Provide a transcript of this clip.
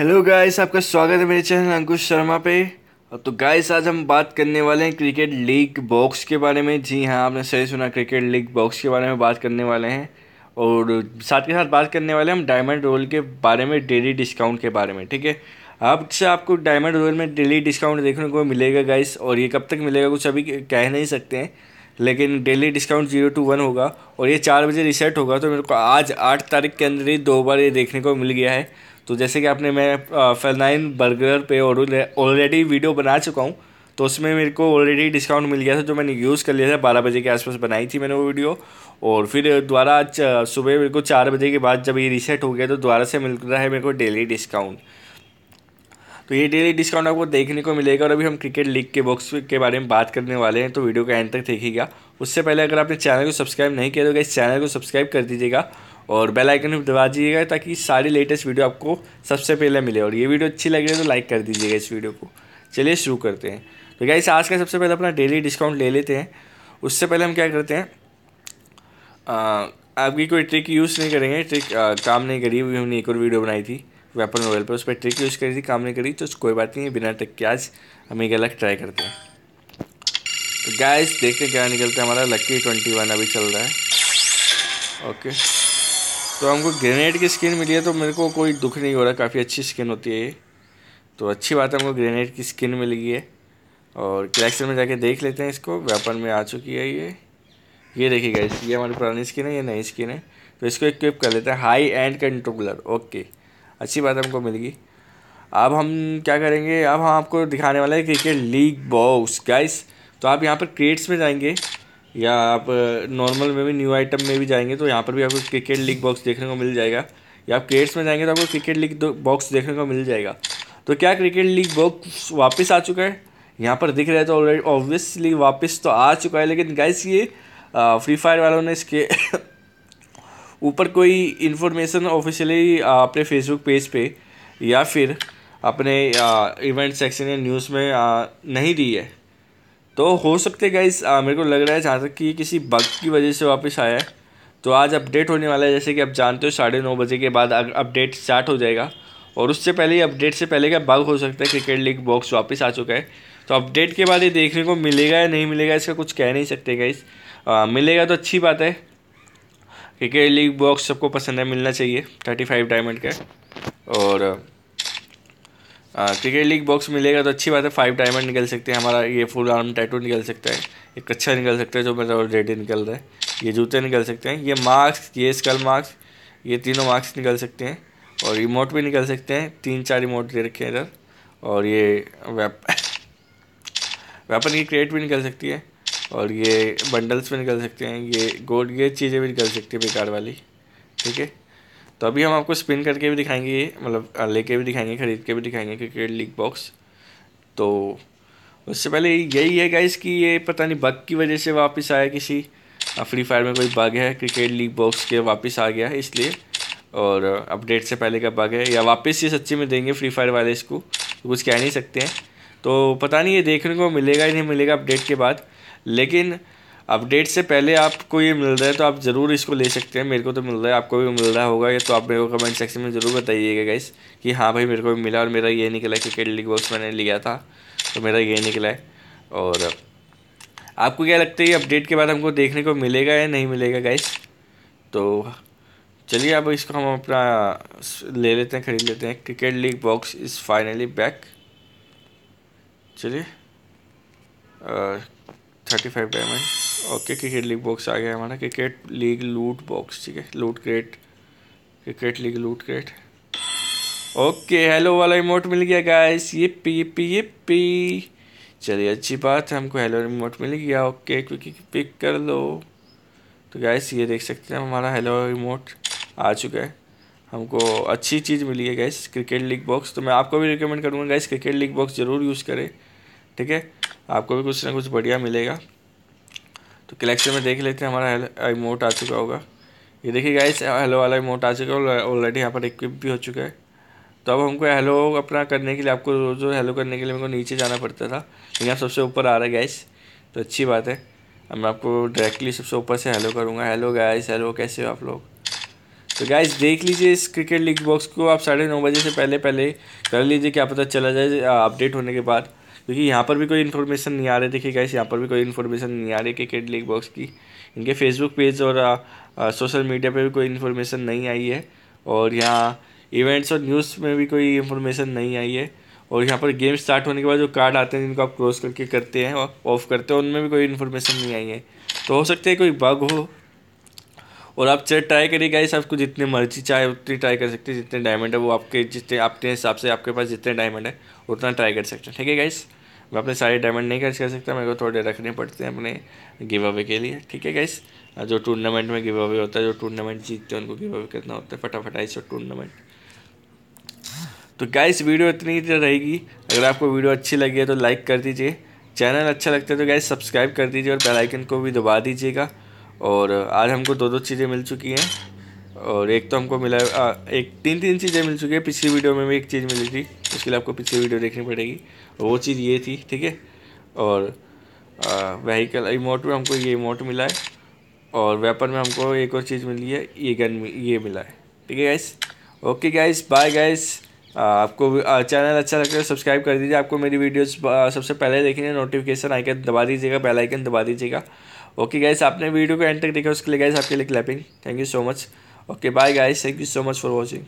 Hello guys आपका स्वागत है मेरे चैनल अंकुश शर्मा पे। तो गाइस आज हम बात करने वाले हैं क्रिकेट लीग बॉक्स के बारे में। जी हाँ आपने सही सुना क्रिकेट लीग बॉक्स के बारे में बात करने वाले हैं। और साथ के साथ बात करने वाले हम डायमंड रोल के बारे में डेली डिस्काउंट के बारे में, ठीक है? अब से आपको डायमंड रोल में डेली डिस्काउंट देखने को मिलेगा गाइस और ये कब तक मिलेगा कुछ अभी कह नहीं सकते हैं। लेकिन daily discount zero two one होगा, और ये चार बजे रिसेट होगा तो मेरे को आज आठ तारीख के अंदर ही दो बार ये देखने को मिल गया है। तो जैसे कि आपने मैं फेलनाइन बर्गर पे ऑलरेडी वीडियो बना चुका हूँ तो उसमें मेरे को ऑलरेडी डिस्काउंट मिल गया था जो मैंने यूज़ कर लिया था, बारह बजे के आसपास बनाई थी मैंने वो वीडियो और फिर दोबारा आज सुबह मेरे को चार बजे के बाद जब ये रीसेट हो गया तो दोबारा से मिल रहा है मेरे को डेली डिस्काउंट तो ये डेली डिस्काउंट आपको देखने को मिलेगा और अभी हम क्रिकेट लीग के बॉक्स के बारे में बात करने वाले हैं तो वीडियो का एंड तक देखिएगा। उससे पहले अगर आपने चैनल को सब्सक्राइब नहीं किया तो इस चैनल को सब्सक्राइब कर दीजिएगा। और बेल आइकन भी दबा दीजिएगा ताकि सारी लेटेस्ट वीडियो आपको सबसे पहले मिले। और ये वीडियो अच्छी लग रही है तो लाइक कर दीजिएगा इस वीडियो को। चलिए शुरू करते हैं। तो क्या आज का सबसे पहले अपना डेली डिस्काउंट ले लेते हैं। उससे पहले हम क्या करते हैं आपकी कोई ट्रिक यूज़ नहीं करेंगे। ट्रिक आ, काम नहीं करी हुई हमने एक और वीडियो बनाई थी वेपन मोबाइल पर। उस पर ट्रिक यूज़ करी थी काम नहीं करी तो कोई बात नहीं बिना ट्रिक के आज हम एक अलग ट्राई करते हैं। तो गैस देखते क्या निकलता है हमारा। लक्की ट्वेंटी वन अभी चल रहा है। ओके तो हमको ग्रेनेड की स्किन मिली है तो मेरे को कोई दुख नहीं हो रहा, काफ़ी अच्छी स्किन होती है ये। तो अच्छी बात है, हमको ग्रेनेड की स्किन मिल गई है। और कलेक्शन में जाके देख लेते हैं इसको वेपन में आ चुकी है ये। ये देखिएगा इस ये हमारी पुरानी स्किन है, ये नई स्किन है। तो इसको इक्विप कर लेते हैं हाई एंड कंट्रोलर ओके अच्छी बात हमको मिल गई। अब हम क्या करेंगे, अब हम आपको दिखाने वाले हैं क्रिकेट लीग बॉक्स गाइस तो आप यहाँ पर क्रिएट्स में जाएँगे या आप नॉर्मल में भी न्यू आइटम में भी जाएँगे तो यहाँ पर भी आपको क्रिकेट लीग बॉक्स देखने को मिल जाएगा। या आप क्रिएट्स में जाएँगे तो आपको क्रिकेट लीग बॉक्स देखने को मिल जाएगा। तो क्या क्रिकेट लीग बॉक्स वापस आ चुका है? यहाँ पर दिख रहा है तो ऑलरेडी ऑब्वियसली वापस तो आ चुका है लेकिन गाइस ये फ्री फायर वालों ने इसके ऊपर कोई इन्फॉर्मेशन ऑफिशियली अपने फेसबुक पेज पे या फिर अपने इवेंट सेक्शन या न्यूज़ में आ, नहीं दी है। तो हो सकते गाइस मेरे को लग रहा है जहाँ तक कि किसी बग की वजह से वापस आया है। तो आज अपडेट होने वाला है, जैसे कि आप जानते हो, साढ़े नौ बजे के बाद अपडेट स्टार्ट हो जाएगा। और उससे पहले ही अपडेट से पहले का बग हो सकता है क्रिकेट लीग बॉक्स वापस आ चुका है। तो अपडेट के बाद ये देखने को मिलेगा या नहीं मिलेगा, इसका कुछ कह नहीं सकते गाइस मिलेगा तो अच्छी बात है। क्रिकेट लीग बॉक्स सबको पसंद है, मिलना चाहिए थर्टी फाइव डायमंड का। और क्रिकेट लीग बॉक्स मिलेगा तो अच्छी बात है फाइव डायमंड निकल सकते हैं, हमारा ये फुल आर्म टैटू निकल सकता है, एक अच्छा निकल सकता है जो मेरा ऑलरेडी निकल रहा है, ये जूते निकल सकते हैं, ये मार्क्स ये स्कल मार्क्स ये तीनों मार्क्स निकल सकते हैं, और रिमोट भी निकल सकते हैं, तीन चार रिमोट दे रखे हैं इधर, और ये वेप वेपन की क्रेट भी निकल सकती है, और ये बंडल्स भी निकल सकते हैं, ये गोल्ड ये चीज़ें भी निकल सकती है बेकार वाली, ठीक है? तो अभी हम आपको स्पिन करके भी दिखाएँगे मतलब लेके भी दिखाएँगे ख़रीद के भी दिखाएँगे क्रिकेट लीग बॉक्स। तो उससे पहले यही है गाइस कि ये पता नहीं बग की वजह से वापस आया किसी फ्री फायर में कोई बग है, क्रिकेट लीग बॉक्स के वापस आ गया है इसलिए। और अपडेट से पहले का बग है, या वापस ये सच्ची में देंगे फ्री फायर वाले इसको तो कुछ कह नहीं सकते हैं। तो पता नहीं ये देखने को मिलेगा ही नहीं मिलेगा अपडेट के बाद, लेकिन अपडेट से पहले आपको ये मिल रहा है तो आप ज़रूर इसको ले सकते हैं। मेरे को तो मिल रहा है, आपको भी मिल रहा होगा या तो आप मेरे को कमेंट सेक्शन में ज़रूर बताइएगा गाइस कि हाँ भाई मेरे को भी मिला और मेरा ये निकला है क्रिकेट लीग बॉक्स मैंने लिया था तो मेरा ये निकला है। और आपको क्या लगता है, ये अपडेट के बाद हमको देखने को मिलेगा या नहीं मिलेगा गाइस तो चलिए, अब इसको हम अपना ले लेते हैं, ख़रीद लेते हैं cricket league box is finally back चलिए thirty five diamond okay cricket league box आ गया हमारा क्रिकेट लीग लूट बॉक्स ठीक है? Loot crate cricket league loot crate okay hello वाला इमोट मिल गया गाइस ये पी ये पी ये पी चलिए, अच्छी बात है, हमको हेलो इमोट मिल गया। ओके क्योंकि पिक कर लो। तो गैस ये देख सकते हैं, हमारा हेलो इमोट आ चुका है। हमको अच्छी चीज़ मिली है गैस क्रिकेट लीग बॉक्स तो मैं आपको भी रिकमेंड करूँगा गैस क्रिकेट लीग बॉक्स ज़रूर यूज़ करें, ठीक है? आपको भी कुछ ना कुछ बढ़िया मिलेगा। तो कलेक्शन में देख लेते हैं, हमारा इमोट आ चुका होगा। ये देखिए गाइस हेलो वाला इमोट आ चुका है ऑलरेडी यहाँ पर इक्विप भी हो चुका है। तो अब हमको हेलो अपना करने के लिए, आपको रोज़ रोज़ हेलो करने के लिए मेरे को नीचे जाना पड़ता था। लेकिन आप सबसे ऊपर आ रहा है गैस तो अच्छी बात है। अब मैं आपको डायरेक्टली सबसे ऊपर से हेलो करूँगा। हेलो गैस हेलो कैसे हो आप लोग? तो गाइज़ देख लीजिए इस क्रिकेट लीग बॉक्स को। आप साढ़े नौ बजे से पहले पहले कर लीजिए, क्या पता चला जाए अपडेट होने के बाद। क्योंकि यहाँ पर भी कोई इन्फॉर्मेशन नहीं आ रही देखिए गाइस यहाँ पर भी कोई इन्फॉर्मेशन नहीं आ रही क्रिकेट लीग बॉक्स की। इनके फेसबुक पेज और सोशल मीडिया पर भी कोई इन्फॉर्मेशन नहीं आई है। और यहाँ इवेंट्स और न्यूज़ में भी कोई इन्फॉर्मेशन नहीं आई है। और यहाँ पर गेम स्टार्ट होने के बाद जो कार्ड आते हैं, जिनको आप क्रॉस करके करते हैं और ऑफ़ करते हैं, उनमें भी कोई इन्फॉर्मेशन नहीं आई है। तो हो सकता है कोई बग हो और आप चेक ट्राई करिए गाइस आपको जितने मर्ज़ी, चाहे उतनी ट्राई कर सकते हैं, जितने डायमंड है, वो आपके जितने, आपके हिसाब से आपके पास जितने डायमंड है, उतना ट्राई कर सकते हैं। ठीक है गाइस मैं अपने सारे डायमंड नहीं खर्च कर सकता, मेरे को थोड़े रखने पड़ते हैं अपने गिव अवे के लिए। ठीक है गाइस जो टूर्नामेंट में गिव अवे होता है, जो टूर्नामेंट जीतते हैं, उनको गिव अवे करना होता है, फटाफट आई टूर्नामेंट तो गाइस वीडियो इतनी ही रहेगी। अगर आपको वीडियो अच्छी लगी है तो लाइक कर दीजिए। चैनल अच्छा लगता है तो गाइस सब्सक्राइब कर दीजिए और बेल आइकन को भी दबा दीजिएगा। और आज हमको दो दो चीज़ें मिल चुकी हैं। और एक तो हमको मिला आ, एक तीन तीन चीज़ें मिल चुकी है। पिछली वीडियो में भी एक चीज़ मिली थी उसके लिए आपको पिछली वीडियो देखनी पड़ेगी। वो चीज़ ये थी ठीक है? और वहीकल इमोट में हमको ये इमोट मिला है। और वेपन में हमको एक और चीज़ मिली है ये गन ये मिला है ठीक है guys okay guys bye guys आपको चैनल अच्छा लगता है सब्सक्राइब कर दीजिए। आपको मेरी वीडियोस सबसे पहले देखनी है नोटिफिकेशन आइकन दबा दीजिएगा बेल आइकन दबा दीजिएगा। ओके गाइस आपने वीडियो को एंड तक देखा, उसके लिए गाइस आपके लिए clapping thank you so much okay bye guys thank you so much for watching